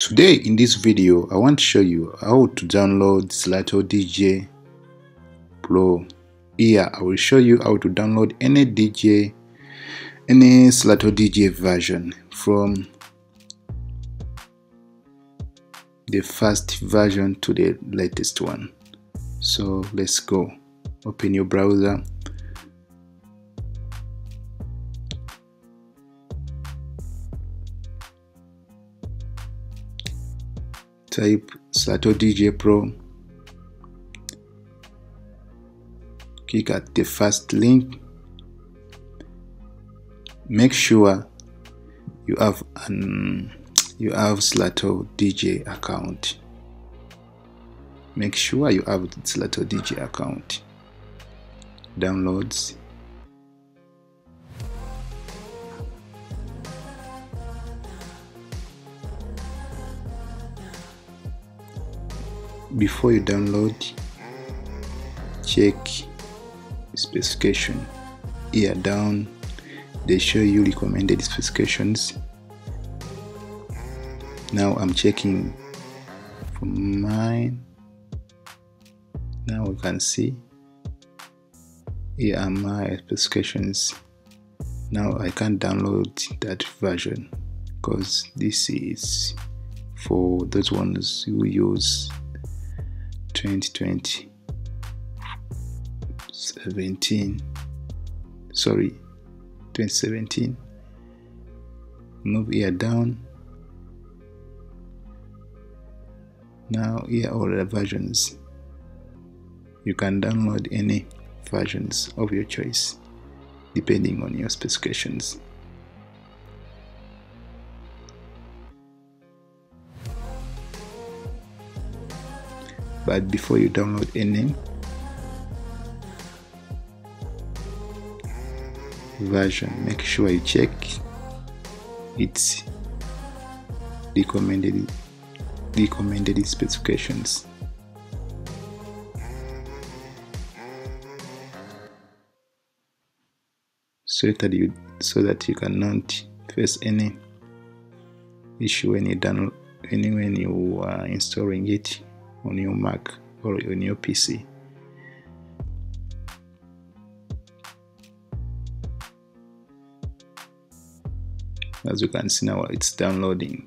Today in this video I want to show you how to download Serato DJ Pro. Here I will show you how to download any DJ any Serato DJ version from the first version to the latest one. So let's go. Open your browser. Type Serato DJ Pro. Click at the first link. Make sure you have an you have Serato DJ account. Make sure you have Serato DJ account. Downloads before you download check specification. Here down they show you recommended specifications. Now I'm checking for mine. Now we can see. Here are my specifications. Now I can't download that version because this is for those ones who use 2020 17 sorry 2017 move here down. Now here are the versions. You can download any versions of your choice depending on your specifications but before you download any version make sure you check its recommended recommended specifications. So that you so that you cannot face any issue when you download when you are installing it on your Mac or on your PC. As you can see now, it's downloading.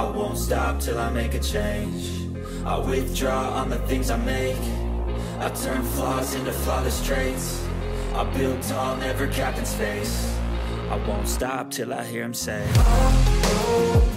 I won't stop till I make a change. I withdraw on the things I make. I turn flaws into flawless traits. I build tall, never capped in space. I won't stop till I hear him say oh, oh.